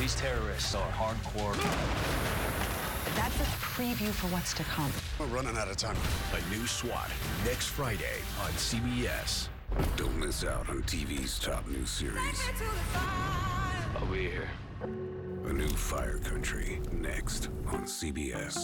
These terrorists are hardcore. That's a preview for what's to come. We're running out of time. A new SWAT next Friday on CBS. Don't miss out on TV's top new series. Over here. A new fire country next on CBS.